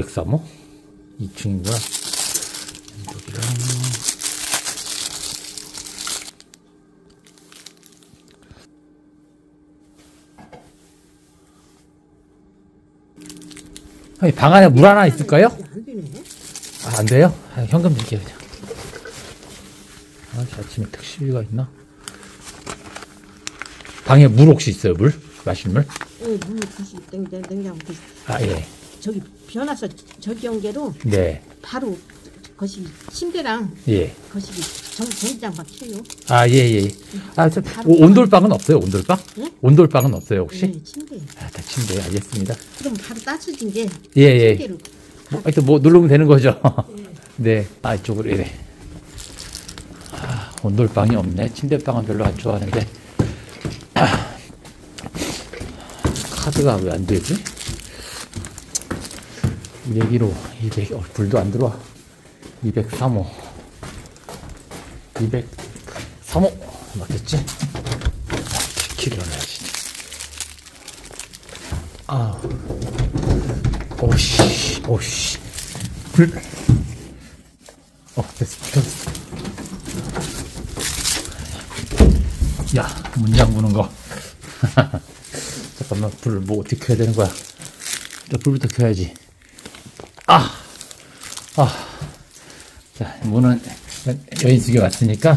103호 2층인가 여기랑 아니, 방 안에 물 하나 있을까요? 아, 안 돼요? 아, 현금 드릴게요, 그냥. 아, 아침에 택시비가 있나? 방에 물 혹시 있어요, 물? 마실 물? 예, 물 드시, 냉장고 드시. 아, 예. 저기 변화서 연계로 네. 바로 거시기 침대랑 예. 거시기 정, 전기장판 켜요. 아, 예, 예. 아, 저, 오- 온돌방은 없어요, 온돌방? 예? 온돌방은 없어요, 혹시? 예, 침대. 아, 다 침대, 알겠습니다. 그럼 바로 따뜻해진 게 예, 예. 침대로. 뭐, 하여튼 뭐 누르면 되는 거죠. 네. 아, 이쪽으로 이래. 아, 온돌방이 없네. 침대방은 별로 안 좋아하는데. 아, 카드가 왜 안 되지? 201호, 200, 어, 불도 안 들어와. 203호. 203호. 맞겠지? 키를 넣어야지. 아, 오씨, 오씨. 불. 어, 됐어, 됐어. 야, 문 잠그는 거. 잠깐만, 불을 뭐 어떻게 켜야 되는 거야? 일단 불부터 켜야지. 아! 아. 자, 문은 여인숙이 왔으니까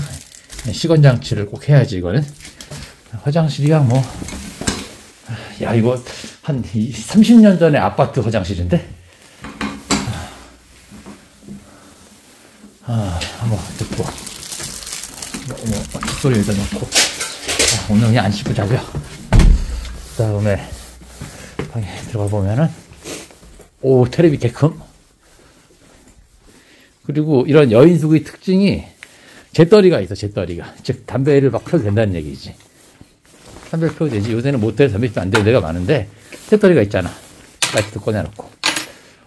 시건 장치를 꼭 해야지, 이거는. 화장실이야, 뭐. 야, 이거 한 30년 전에 아파트 화장실인데? 아, 한번 듣고. 뭐, 뭐, 칫솔 여기다 놓고. 아, 오늘 그냥 안 씻고 자죠. 그 다음에 방에 들어가 보면은, 오, 테레비 개큼. 그리고 이런 여인숙의 특징이 재떨이가 있어, 재떨이가. 즉, 담배를 막 펴도 된다는 얘기지. 담배 펴도 되지. 요새는 모텔 담배 피면 안 되는 데가 많은데, 재떨이가 있잖아. 라이트도 꺼내놓고.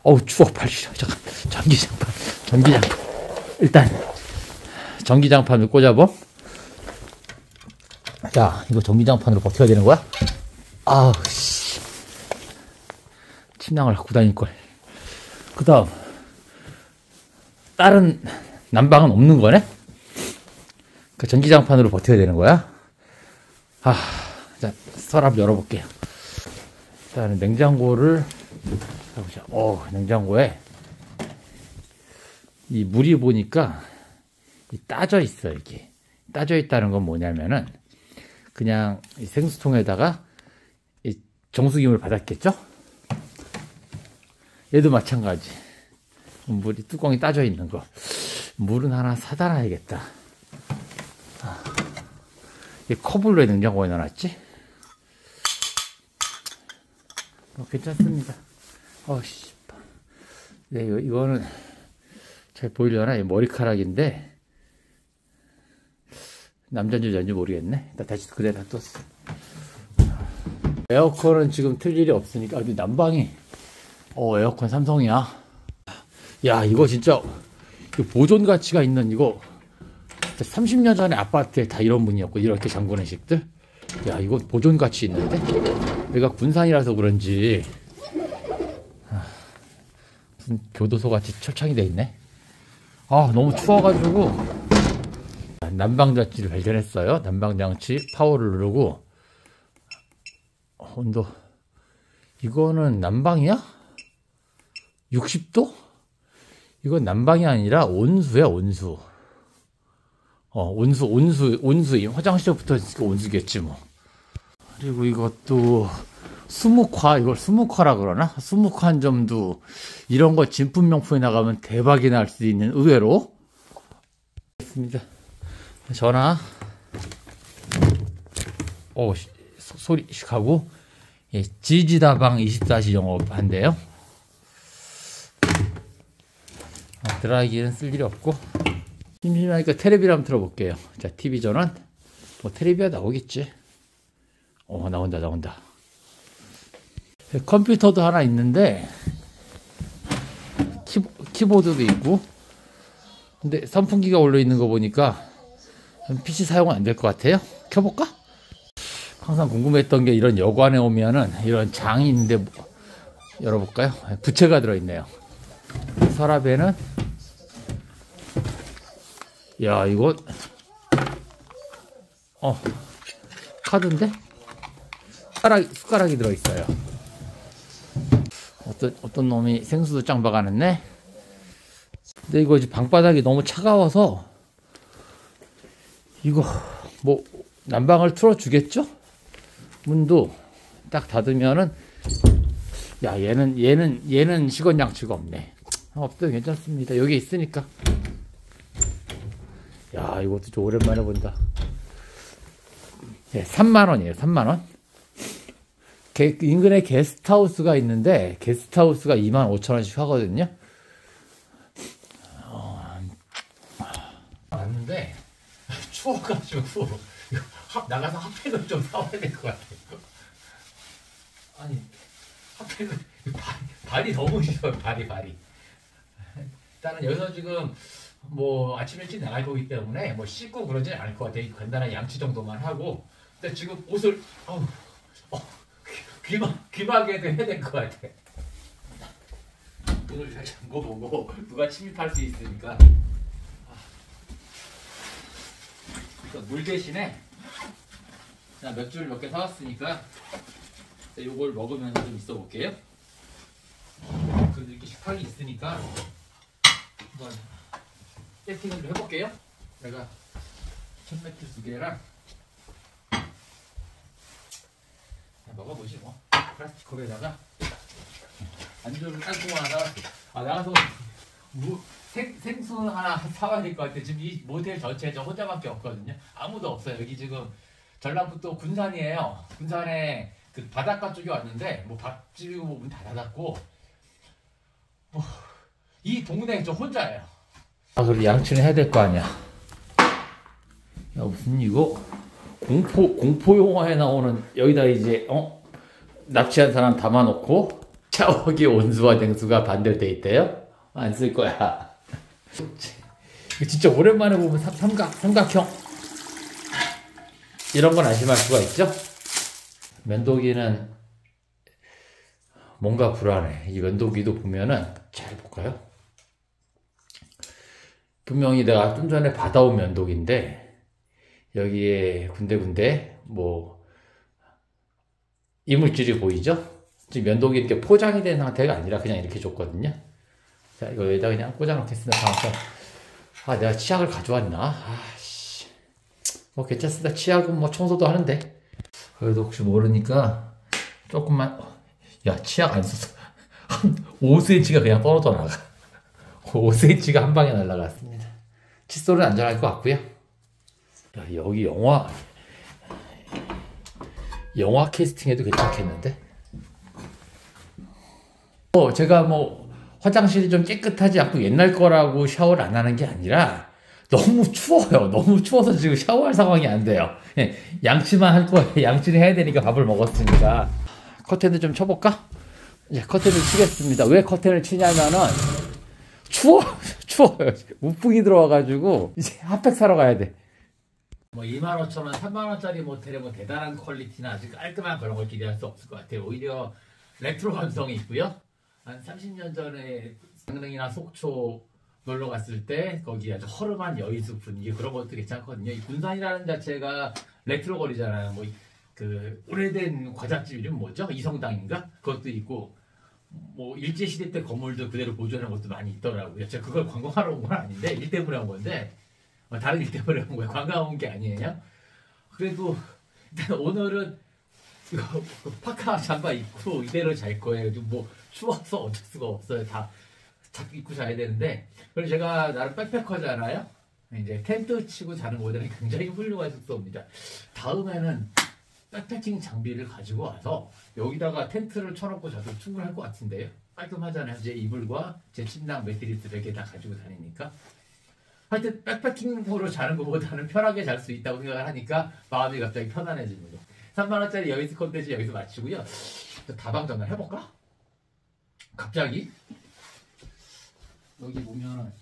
어우, 빨리 싫어. 잠깐. 전기장판, 전기장판. 일단, 전기장판을 꽂아보. 자, 이거 전기장판으로 버텨야 되는 거야? 아우, 씨. 침낭을 갖고 다닐걸. 그 다음, 다른 난방은 없는 거네? 그 전기장판으로 버텨야 되는 거야? 아, 자, 서랍 열어볼게요. 자, 냉장고를, 보자. 어, 냉장고에 이 물이 보니까 이 따져 있어, 이게. 따져 있다는 건 뭐냐면은 그냥 이 생수통에다가 이 정수기물 받았겠죠? 얘도 마찬가지. 물이 뚜껑이 따져 있는 거. 물은 하나 사다 놔야겠다. 아, 이 컵을 왜 냉장고에 넣어놨지? 어, 괜찮습니다. 어씨. 네, 이거, 이거는 잘 보이려나? 이 머리카락인데, 남자인지 여자인지 모르겠네. 나 다시 그대 놔뒀어. 에어컨은 지금 틀 일이 없으니까, 아, 난방이, 어, 에어컨 삼성이야. 야, 이거 진짜, 보존 가치가 있는 이거, 30년 전에 아파트에 다 이런 문이었고, 이렇게 잠그는 식들. 야, 이거 보존 가치 있는데? 내가 군산이라서 그런지, 아, 무슨 교도소 같이 철창이 돼 있네. 아, 너무 추워가지고, 난방장치를 발견했어요. 난방장치 파워를 누르고, 온도, 이거는 난방이야? 60도? 이건 난방이 아니라 온수야, 온수. 어, 온수, 온수, 온수임. 화장실부터 온수겠지, 뭐. 그리고 이것도 수묵화, 이걸 수묵화라 그러나? 수묵화한 점도 이런 거 진품 명품에 나가면 대박이 날 수 있는 의외로. 있습니다. 전화. 오, 시- 소- 소리 가고. 예, 지지다방 24시 영업한대요. 아, 드라이기는 쓸 일이 없고. 심심하니까 테레비를 한번 틀어볼게요. 자, TV 전원. 뭐, 테레비가 나오겠지. 어, 나온다, 나온다. 예, 컴퓨터도 하나 있는데, 키, 키보드도 있고, 근데 선풍기가 올려 있는 거 보니까, PC 사용은 안 될 것 같아요. 켜볼까? 항상 궁금했던 게 이런 여관에 오면은 이런 장이 있는데, 뭐- 열어볼까요? 부채가 들어있네요. 서랍에는 야 이거 어 카드인데 숟가락 숟가락이 들어 있어요. 어떤 어떤 놈이 생수도 짱 박아놨네. 근데 이거 이제 방바닥이 너무 차가워서 이거 뭐 난방을 틀어 주겠죠? 문도 딱 닫으면은 야 얘는 얘는 얘는 시건 양치가 없네. 아, 없어도 괜찮습니다. 여기 있으니까. 야 이것도 좀 오랜만에 본다. 예, 3만 원이에요. 3만 원. 게- 인근에 게스트하우스가 있는데 게스트하우스가 2만 5천 원씩 하거든요. 어, 왔는데 추워가지고 나가서 핫팩을 좀 사와야 될 것 같아요. 아니 핫팩을 발, 발이 너무 시려요. 발이 발이. 일단은 여기서 지금 뭐 아침 일찍 나갈 거기 때문에 뭐 씻고 그러진 않을 것 같아요. 간단한 양치 정도만 하고. 근데 지금 옷을 어, 귀- 귀마 귀마개도 해야 될 것 같아. 눈을 잘 잠궈 보고 누가 침입할 수 있으니까. 아. 물 대신에 자 맥주를 몇 개 사왔으니까 자, 요걸 먹으면서 좀 있어 볼게요. 그래도 이렇게 식탁이 있으니까 한번 세팅을 좀 해볼게요. 내가 캔맥주 두 개랑 먹어보지 뭐. 플라스틱 컵에다가 안주를 깔고 하나. 아 나가서 무, 생, 생수 하나 사와야 될 것 같아. 지금 이 모텔 전체에 저 혼자밖에 없거든요. 아무도 없어요. 여기 지금 전라북도 군산이에요. 군산에 그 바닷가 쪽에 왔는데 뭐 밥집이 문다 닫았고 뭐 이 동네에 저 혼자예요. 아 그리고 양치는 해야 될 거 아니야. 야 무슨 이거 공포 공포 영화에 나오는 여기다 이제 어 납치한 사람 담아놓고 샤워기 온수와 냉수가 반대돼 있대요. 안 쓸 거야. 진짜 오랜만에 보면 삼- 삼각 삼각형 이런 건 안심할 수가 있죠. 면도기는 뭔가 불안해. 이 면도기도 보면은 잘 볼까요? 분명히 내가 좀 전에 받아온 면도기인데 여기에 군데군데 뭐 이물질이 보이죠? 지금 면도기 이렇게 포장이 된 상태가 아니라 그냥 이렇게 줬거든요. 자 이거 여기다 그냥 꽂아놓겠습니다. 다음번 아 내가 치약을 가져왔나? 아씨 뭐 괜찮습니다. 치약은 뭐 청소도 하는데 그래도 혹시 모르니까 조금만 야 치약 안 써서 한 5cm가 그냥 떨어져 나가 5cm가 한 방에 날아갔습니다 칫솔은 안전할 것 같고요 야, 여기 영화 영화 캐스팅해도 괜찮겠는데 어, 제가 뭐 화장실이 좀 깨끗하지 않고 옛날 거라고 샤워를 안 하는 게 아니라 너무 추워요. 너무 추워서 지금 샤워할 상황이 안 돼요. 예, 양치만 할 거예요. 양치를 해야 되니까 밥을 먹었으니까. 커튼을 좀 쳐볼까? 이제 커튼을 치겠습니다. 왜 커튼을 치냐면은 추워, 추워요. 우풍이 들어와가지고 이제 핫팩 사러 가야 돼. 뭐 2만 5천 원, 3만 원짜리 모텔에 뭐 대단한 퀄리티나 아주 깔끔한 그런 걸 기대할 수 없을 것 같아요. 오히려 레트로 감성이 있고요. 한 30년 전에 강릉이나 속초 놀러 갔을 때 거기 아주 허름한 여인숙 분위기 그런 것도 괜찮거든요. 이 군산이라는 자체가 레트로 거리잖아요. 뭐 그 오래된 과자집 이름 뭐죠? 이성당인가? 그것도 있고 뭐 일제 시대 때 건물도 그대로 보존한 것도 많이 있더라고요. 제가 그걸 관광하러 온 건 아닌데 일 때문에 온 건데 어, 다른 일 때문에 온 거예요. 관광 온 게 아니에요. 그래도 일단 오늘은 파카 잠바 입고 이대로 잘 거예요. 뭐 추워서 어쩔 수가 없어요. 다 자꾸 입고 자야 되는데 그리고 제가 나름 backpacker잖아요. 이제 텐트 치고 자는 모델은 굉장히 훌륭한 숙소입니다. 다음에는 백패킹 장비를 가지고 와서 여기다가 텐트를 쳐놓고 자도 충분할 것 같은데요. 깔끔하잖아요. 제 이불과 제 침낭 매트리스 이렇게 다 가지고 다니니까. 하여튼 백패킹으로 자는 것보다는 편하게 잘 수 있다고 생각을 하니까 마음이 갑자기 편안해집니다. 3만원짜리 여기서 콘텐츠 여기서 마치고요. 또 다방 전화 해볼까? 갑자기? 여기 보면은